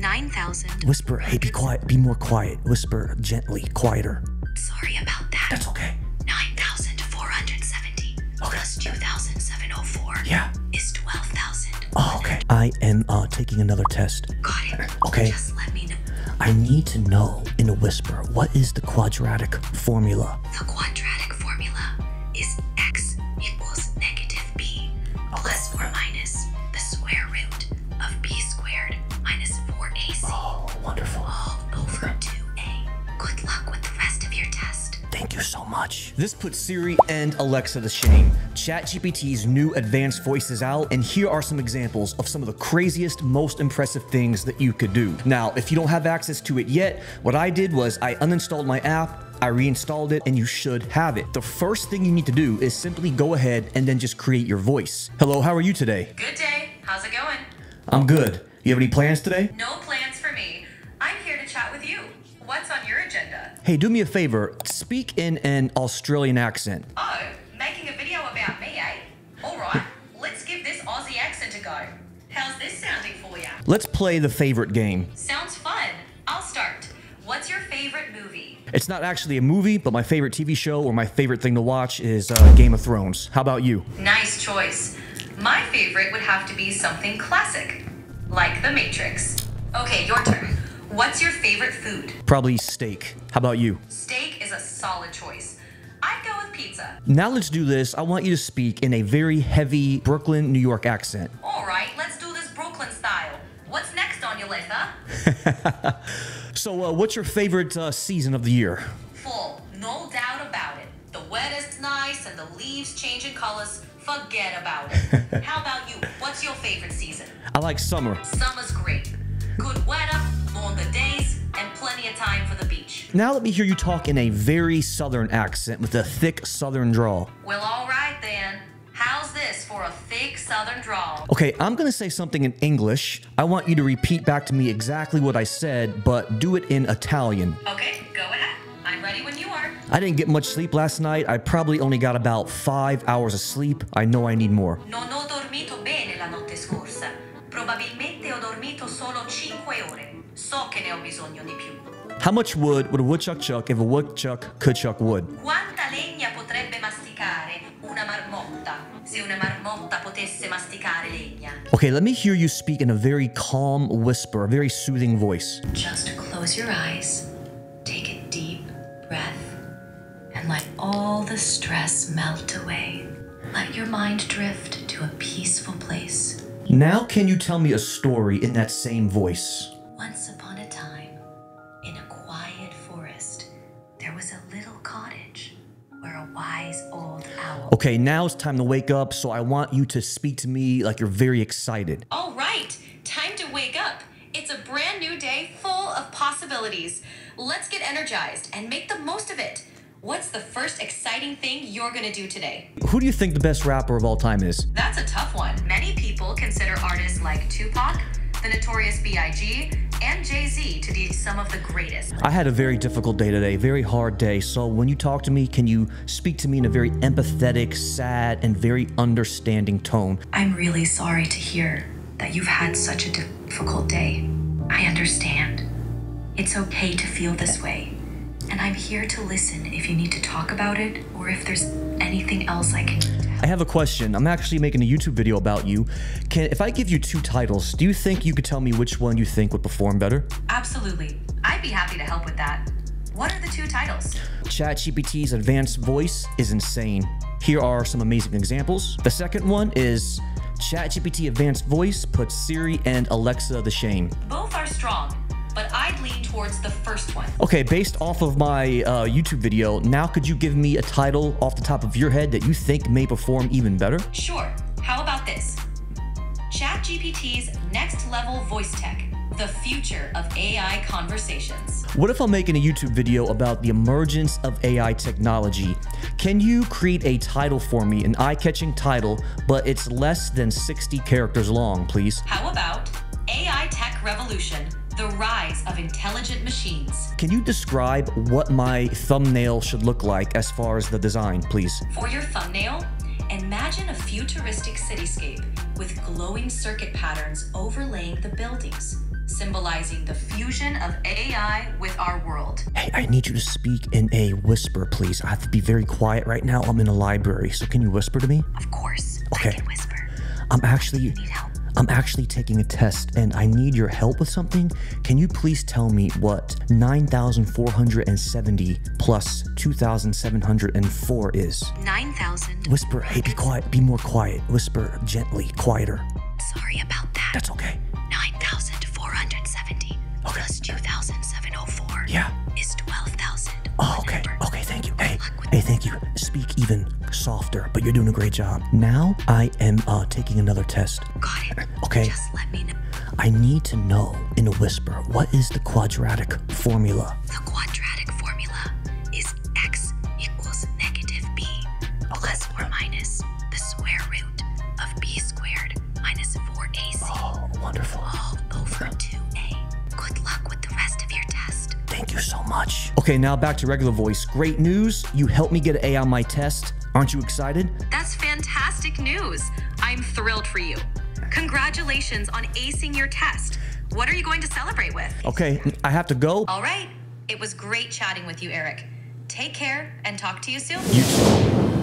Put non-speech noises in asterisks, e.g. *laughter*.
9,000. Whisper, hey, be quiet, be more quiet. Whisper gently, quieter. Sorry about that. That's okay. 9,470 plus 2,704 Yeah. is 12,000. Oh, okay. I am uh, taking another test. Got it. *clears throat* Okay. Just let me know. I need to know in a whisper what is the quadratic formula? The quadratic This puts Siri and Alexa to shame. ChatGPT's new advanced voice is out, and here are some examples of some of the craziest, most impressive things that you could do. Now, if you don't have access to it yet, what I did was I uninstalled my app, I reinstalled it, and you should have it. The first thing you need to do is simply go ahead and then just create your voice. Hello, how are you today? Good day. How's it going? I'm good. You have any plans today? No plans for me. I'm here to chat with you. What's on your agenda? Hey, do me a favor. Speak in an Australian accent. Oh, making a video about me, eh? Alright, let's give this Aussie accent a go. How's this sounding for ya? Let's play the favorite game. Sounds fun. I'll start. What's your favorite movie? It's not actually a movie, but my favorite TV show or my favorite thing to watch is uh, Game of Thrones. How about you? Nice choice. My favorite would have to be something classic, like The Matrix. Okay, your turn. What's your favorite food? Probably steak. How about you? Steak is a solid choice. I'd go with pizza. Now let's do this. I want you to speak in a very heavy Brooklyn, New York accent. Alright, let's do this Brooklyn style. What's next on your list, huh? *laughs* So, uh, what's your favorite uh, season of the year? Fall, no doubt about it. The weather's nice and the leaves changing colors. Forget about it. *laughs* How about you? What's your favorite season? I like summer. Summer's great. Good weather, longer days, and plenty of time for the beach. Now let me hear you talk in a very southern accent with a thick southern drawl. Well, alright then. How's this for a thick southern drawl? Okay, I'm gonna say something in English. I want you to repeat back to me exactly what I said, but do it in Italian. Okay, go ahead. I'm ready when you are. I didn't get much sleep last night. I probably only got about five hours of sleep. I know I need more. Non ho dormito bene la notte scorsa. Probabilmente ho dormito solo 5 ore. So che ne ho bisogno di più. How much wood would a woodchuck chuck if a woodchuck could chuck wood? Quanta legna potrebbe masticare una marmotta se una marmotta potesse masticare legna? Okay, let me hear you speak in a very calm whisper, a very soothing voice. Just close your eyes, take a deep breath, and let all the stress melt away. Let your mind drift to a peaceful place. Now, can you tell me a story in that same voice? Was a little cottage where a wise old owl. Okay, now it's time to wake up, so I want you to speak to me like you're very excited. All right, time to wake up. It's a brand new day full of possibilities. Let's get energized and make the most of it. What's the first exciting thing you're gonna do today? Who do you think the best rapper of all time is? That's a tough one. Many people consider artists like Tupac, the Notorious B.I.G., and Jay Z to be some of the greatest. I had a very difficult day today, very hard day. So when you talk to me, can you speak to me in a very empathetic, sad, and very understanding tone? I'm really sorry to hear that you've had such a difficult day. I understand. It's okay to feel this way. And I'm here to listen if you need to talk about it or if there's anything else I can do. I have a question. I'm actually making a YouTube video about you. Can if I give you two titles, do you think you could tell me which one you think would perform better? Absolutely. I'd be happy to help with that. What are the two titles? ChatGPT's advanced voice is insane. Here are some amazing examples. The second one is ChatGPT advanced voice puts Siri and Alexa to shame. Both are strong, but I'd lean towards the first one. Okay, based off of my uh, YouTube video, now could you give me a title off the top of your head that you think may perform even better? Sure. How about this? ChatGPT's next level voice tech, the future of AI conversations. What if I'm making a YouTube video about the emergence of AI technology? Can you create a title for me, an eye catching title, but it's less than 60 characters long, please? How about AI Tech Revolution, the rise of intelligent machines? Can you describe what my thumbnail should look like as far as the design, please? For your thumbnail, imagine a futuristic cityscape with glowing circuit patterns overlaying the buildings. symbolizing the fusion of AI with our world. Hey, I need you to speak in a whisper, please. I have to be very quiet right now. I'm in a library, so can you whisper to me? Of course, Okay. I can whisper. I'm actually Need help? I'm actually taking a test and I need your help with something. Can you please tell me what 9,470 plus 2,704 is? 9,000. Whisper, hey, be quiet, be more quiet. Whisper gently, quieter. Sorry about that. That's okay. 9,470 plus 2,704 Yeah. is 12,000. Oh, okay. Okay, thank you. Hey, hey, thank you. Speak even you're doing a great job. Now I am uh, taking another test. Got it. Okay. Just let me know. I need to know in a whisper what is the quadratic formula? The Okay, now back to regular voice. Great news. You helped me get an A on my test. Aren't you excited? That's fantastic news. I'm thrilled for you. Congratulations on acing your test. What are you going to celebrate with? Okay, I have to go. All right. It was great chatting with you, Eric. Take care and talk to you soon. You too.